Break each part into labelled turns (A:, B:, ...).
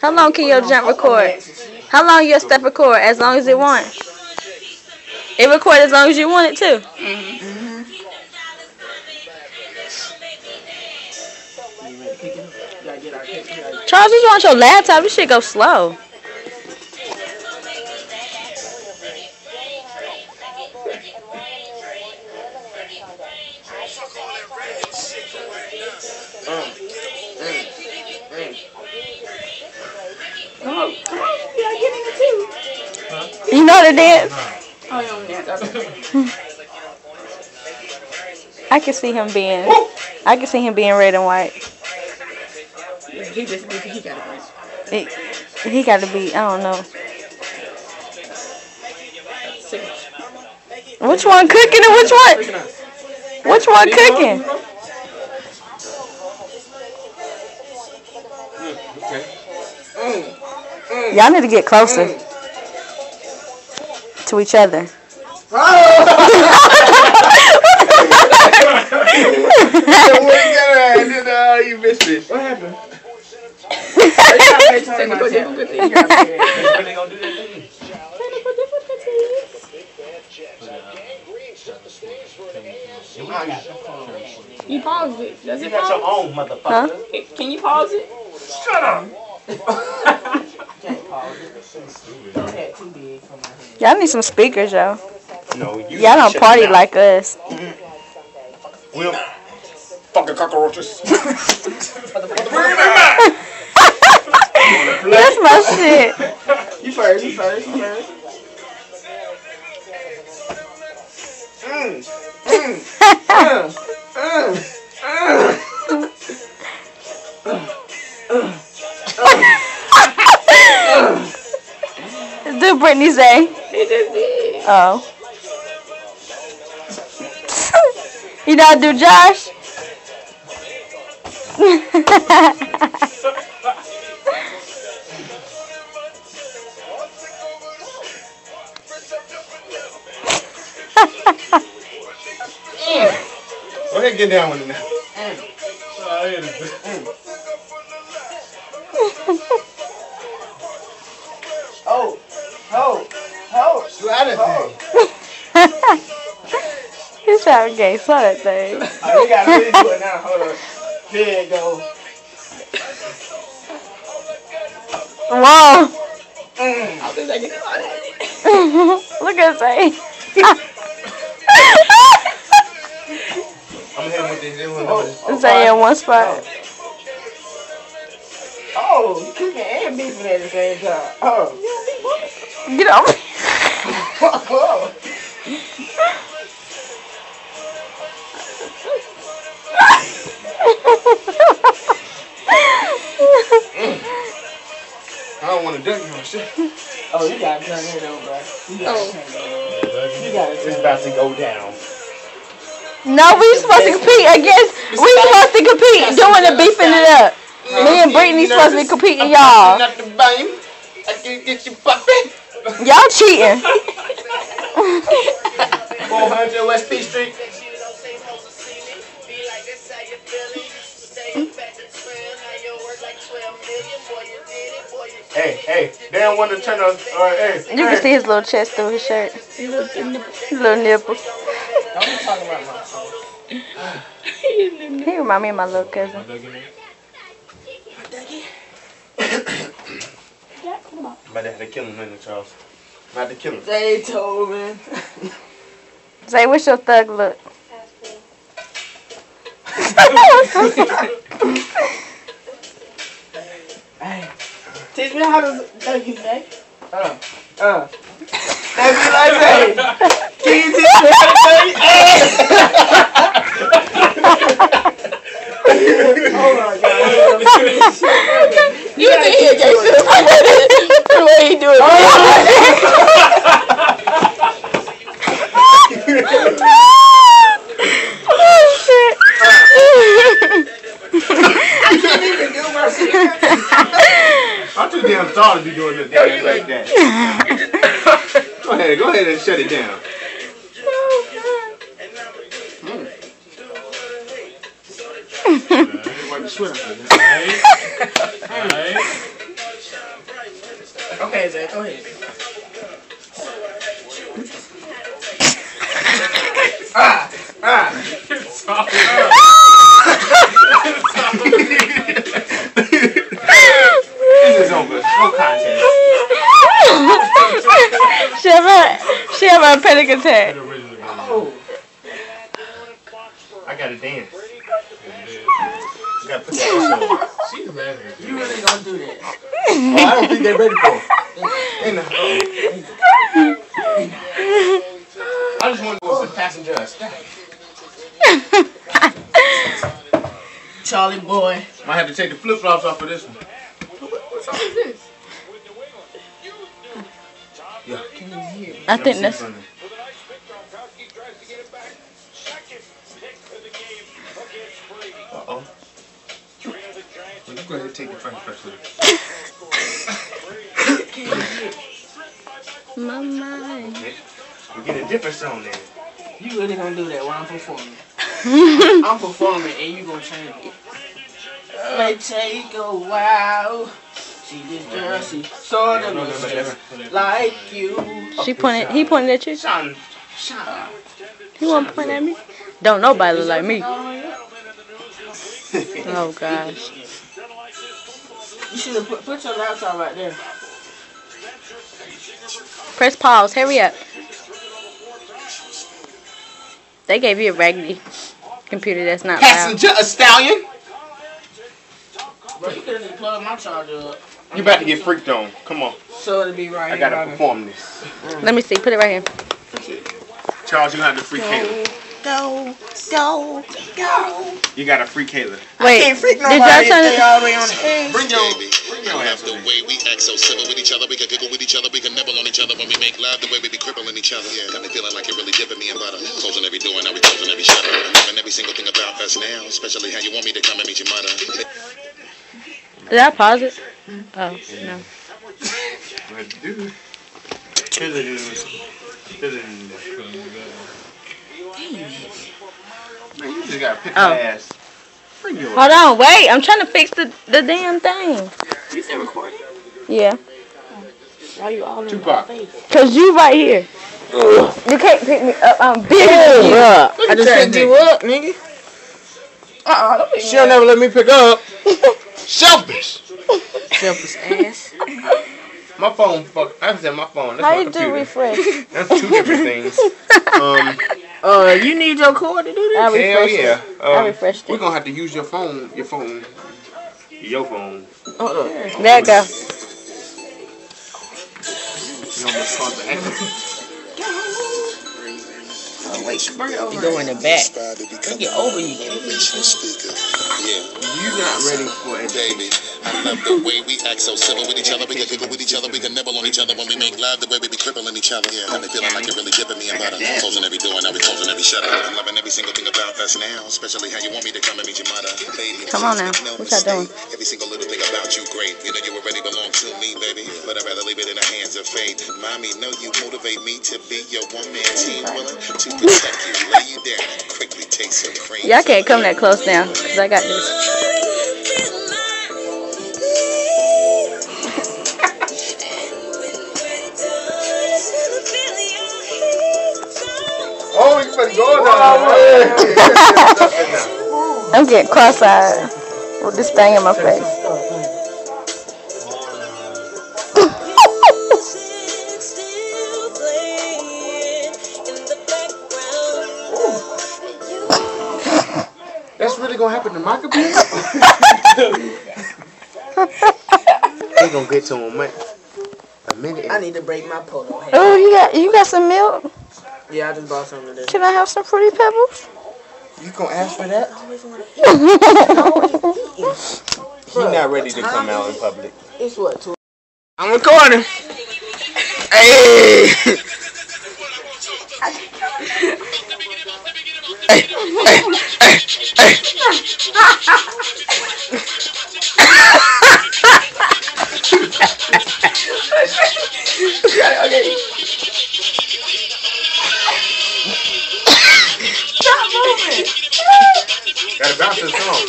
A: How long can your jump record? How long your step record? As long as it wants. It record as long as you want it to.
B: You ready to kick it up? You gotta get our kick. You gotta
A: Charles, you want your laptop? This shit go slow.
B: Too.
A: You know the dance?
B: Oh, you don't dance. Okay.
A: I can see him being. I can see him being red and white.
B: He just he got it.
A: He, he got to be. I don't know. Which one cooking and which one? Which one cooking? Mm, Y'all need to get closer mm. To each other.
C: you missed it.
B: What happened? Technical difficulties. You gotta be ready.
C: They gonna do that to.
B: Technical difficulties. You paused it. Does
C: You
B: it
C: got your
B: pause?
C: own motherfucker.
A: Huh?
B: Can you pause it?
C: Shut up.
A: Y'all need some speakers, yo.
C: No, you.
A: Y'all don't party
C: your
A: like us.
C: mouth. We don't. Fucking cockroaches.
A: That's my shit.
B: You first. You first. You first.
A: Mm, mm, mm, Do Brittany say?
B: It just did.
A: Oh. you know how to do Josh?
C: Go ahead, get down with it now.
A: He's trying to gay saw that thing.
B: Oh, you gotta really do it now. Hold on. There you go.
A: Whoa. Mm.
B: I was like, you
A: Look at say.
C: I'm gonna hit him with this. This one, this one.
A: Say in one spot.
B: Oh, you cooking and beefing at the same time. Oh.
A: Get on.
C: want to duck you, shit.
B: Oh, you gotta turn it over, bro. You gotta turn oh. it over. You gotta turn
C: It's about to go down.
A: No, we supposed to compete against. We supposed to compete doing the beefing it up. Me and Brittany supposed to be competing, y'all.
C: Not the bang. I can get you puppy.
A: Y'all cheating.
C: 400 West P Street. Hey, hey, they don't want to turn on. Uh, hey,
A: You can see his little chest through his shirt. His little nipples.
B: I'm talking about my phone.
A: He remind me of my little cousin.
C: But they had to kill him, man, Charles. Not to kill him.
B: They told me.
A: Say, what's your thug look?
B: Hey, teach me how to thank you, Jay. Uh, uh. Thank you like that. Can you teach me how to thank Oh my god. You think he a gangster? The way he do it.
A: oh shit.
B: I can't even do my shit.
C: I'm too damn tall to be doing this dance like that. Go ahead, go ahead and shut it down. Wipe the sweat off of it.
B: Okay, Zach, go ahead. ah, ah.
C: This is over. No contest.
A: she have a she have a panic attack.
B: Oh,
C: I gotta dance. You gotta put that on.
D: She's laughing. at
B: you
D: you.
B: really gonna do that?
C: Oh, I don't think they're ready for it. Ain't no- I just want to go to the passenger attack.
B: Charlie boy.
C: Might have to take the flip flops off of this one.
A: I think that's
C: Uh oh. Well, you go ahead and take the front first.
A: my mind.
C: Okay. We get a different song then.
B: You really gonna do that while I'm performing? I'm performing and you gonna change it. May take a while. See this girl, she sort of like you.
A: She pointed. He pointed at you.
C: Sean, Sean.
A: He won't point at me. Don't nobody look like me. Oh gosh.
B: You should have put, put your laptop right there.
A: Press pause. Hurry up. They gave you a raggedy computer that's not loud.
C: Passenger a stallion.
B: Bro, you could have plugged my charger up.
C: You about to get freaked on. Come on.
B: So it'll be right
C: I gotta
B: by me.
C: perform this. Mm.
A: Let me see. Put it right here.
C: Charles, you got to freak Caleb.
B: Go, go, go.
C: You got to free Caleb.
A: Wait.
B: Can't freak
A: Did y'all turn it?
B: all the way on the.
C: Bring your,
E: Baby,
C: bring
E: you
C: your
E: love
C: ass
E: the
C: over
E: way we act so civil with each other. We can giggle with each other. We can nibble on each other when we make love. The way we be crippling each other. Yeah, got me feeling like you're really dipping me in butter. Closing every door and now we closing every shutter. Loving every single thing about us now. Especially how you want me to come and meet your mother.
A: Did I pause it? Oh no.
C: Let's do it. Here's a Here's a Man, you just gotta pick
A: Oh.
C: your ass. Bring your
A: Hold on. Wait. I'm trying to fix the the damn thing.
B: You still recording?
A: Yeah.
B: Why you all in
C: Tupac.
B: my face?
A: Cause you right here. You can't pick me up. I'm bigger than you.
C: I
B: just picked you
C: up, nigga.
B: Uh-uh, don't be
C: She'll never let me pick up. Selfish.
B: Selfish ass.
C: My phone, fuck. I said my phone. That's
A: How
C: my
A: you do
C: computer.
A: refresh?
C: That's two different things. Um,
B: Uh, you need your cord to do this?
A: I
C: hell
A: refreshed
C: yeah.
A: it. I
C: Um,
A: refreshed
C: we're gonna have to use your phone. Your phone. Your phone.
B: Hold on.
A: There it go.
C: You almost called the.
B: Oh, wait, bring it over.
A: You go in the back.
B: Bring it over you.
E: Yeah.
C: You not ready for it.
E: Baby, I love the way we act so civil with each other. We can giggle with each other. We can nibble on each other when we make love. The way we be crippling each other. Yeah, got me feeling like you're really dipping me in butter. Closing every door and now we closing every shutter. I'm loving every single thing about us now. Especially how you want me to come and meet your mother. Baby,
A: Come on now.
E: make no
A: What y'all doing?
E: Every single little thing about you great. You know you already belong to me, baby. But I'd rather leave it in the hands of fate. Mommy, know you motivate me to be your one man team. Willing to protect you, lay you down,
A: Y'all can't come that close now. Cause I got this.
C: Oh, you better go now.
A: I'm getting cross-eyed with this thing in my face.
C: My computer? they gonna get to him, man. A minute.
B: I need to break my polo hat.
A: Oh, you got you got some milk?
B: Yeah, I just bought some of this.
A: Can I have some fruity pebbles?
C: You gonna ask for that? He not ready to come out in public.
B: It's what, two?
C: I'm recording. Hey. hey.
B: Stop moving.
C: Gotta bounce this song.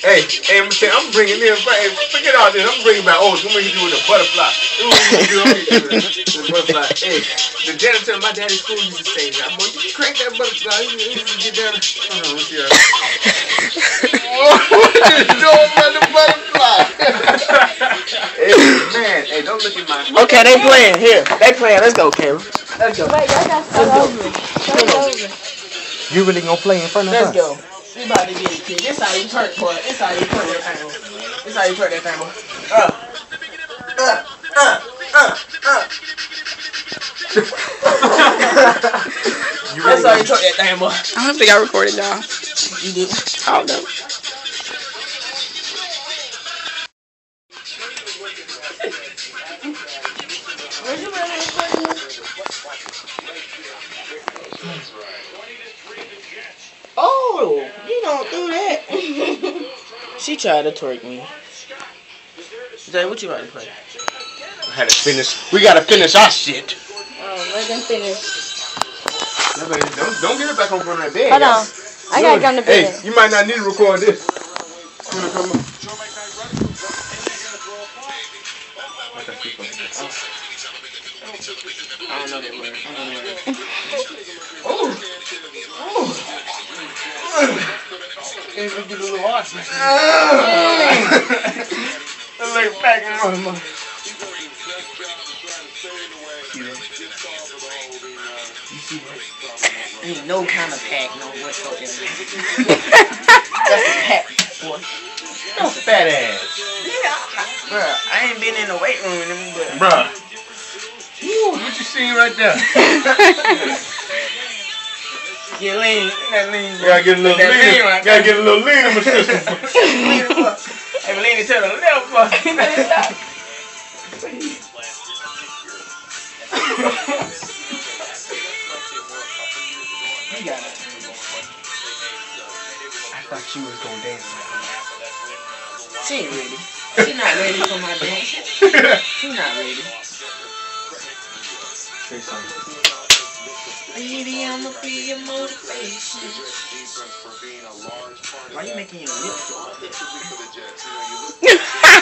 C: Hey, hey, I'm, saying, I'm bringing in. Hey, forget all this. I'm bringing back. Oh, I'm gonna hit you with a butterfly. Gonna hit you with a butterfly. Hey, the janitor at my daddy's school used to say, "I'm going to crank that butterfly." You used to get down. Hold on, let's see. her. Oh, doing about the butterfly? hey, man, hey, don't look at my.
B: Okay, they playing. Here, they playing. Let's go, Cameron. Let's go.
A: Wait, y'all start over. Start over.
C: You really gonna play in front of
B: Let's go. We about to get it, kid. This how you turn, boy. This how you turn that thing, boy. This how you turn that thing, boy. Uh. Uh. Uh. Uh. Uh. That's how you turn that thing, boy.
F: I don't think I recorded y'all.
B: You did.
F: Oh no.
B: Oh, she tried to twerk me. Jay, what you about to play?
C: I had to finish. We gotta finish our shit.
A: Oh, let them finish.
C: Don't, don't get it back on front of that bed.
A: Hold on. I gotta come to
C: Hey,
A: bed.
C: you might not need to record this. You wanna come up?
B: I don't know that word. I don't know that word. Oh. Oh. Hey, let's get a little wash. Let's like back in my You? Ain't no kind of pack, no whatsoever. That's a pack, boy.
C: Yo, fat ass. Yeah.
B: Bruh, I ain't been in the weight room in them, but
C: Bruh. Woo, what you seen right there?
B: get lean, that lean. boy.
C: Gotta get a little lean.
B: lean right
C: Gotta get a little lean in my system.
B: Lean, boy. Hey, but lean it to the left, boy. You got it.
C: I thought she was gonna dance.
B: She ain't ready. She not ready for my dance. She not ready.
C: Say something.
B: Baby, I'ma be your motivation. Why are you making your lips go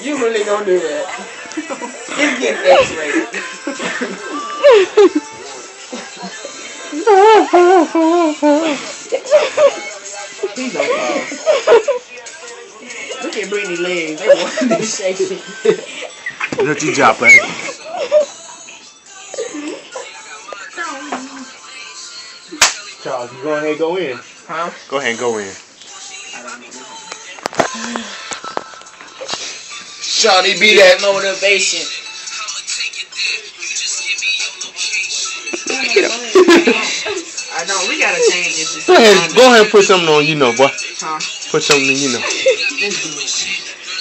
B: You really don't do that. It's getting X-rated. He's on fire. Look at Brittany legs. They want to be shaking.
C: Let you drop, buddy. Charles, you go ahead and go in.
B: Huh?
C: Go ahead and go in. Shawnee, be that.
B: motivation. I know we gotta change this.
C: Go ahead, go ahead and put something on you know, boy.
B: Huh?
C: Put something you know.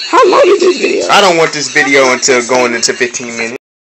F: How long is this video?
C: I don't want this video until going into 15 minutes.